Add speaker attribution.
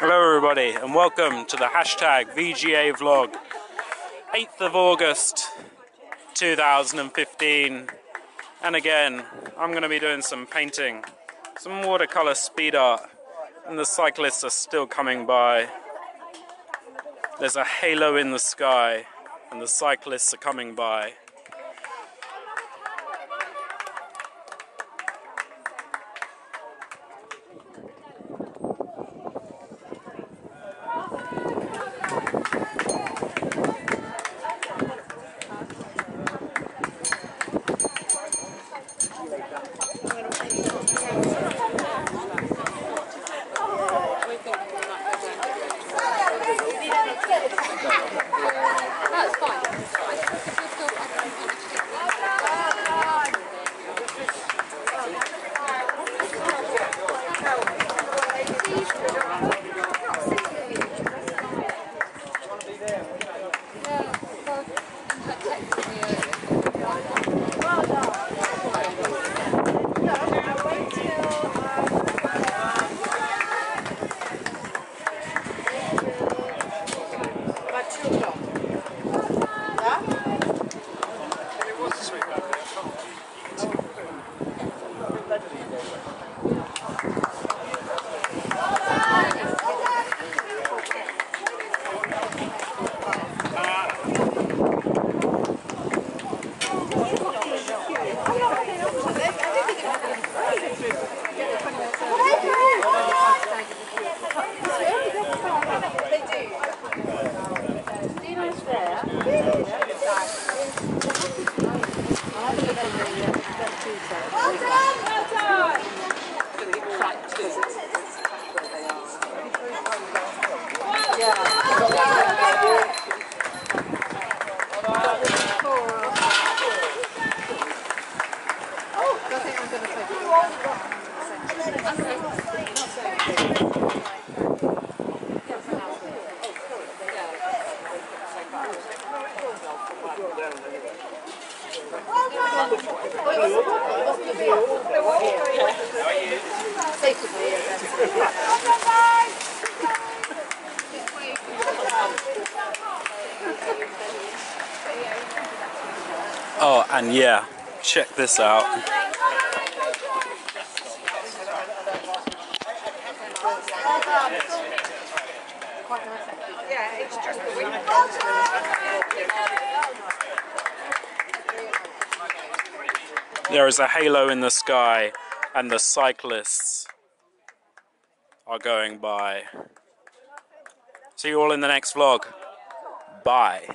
Speaker 1: Hello, everybody, and welcome to the hashtag VGA vlog. 8th of August 2015. And again, I'm going to be doing some painting, some watercolor speed art, and the cyclists are still coming by. There's a halo in the sky, and the cyclists are coming by.
Speaker 2: They
Speaker 1: Oh, and yeah, check this out.
Speaker 2: Yeah, it's just the
Speaker 1: There is a halo in the sky, and the cyclists are going by. See you all in the next vlog. Bye.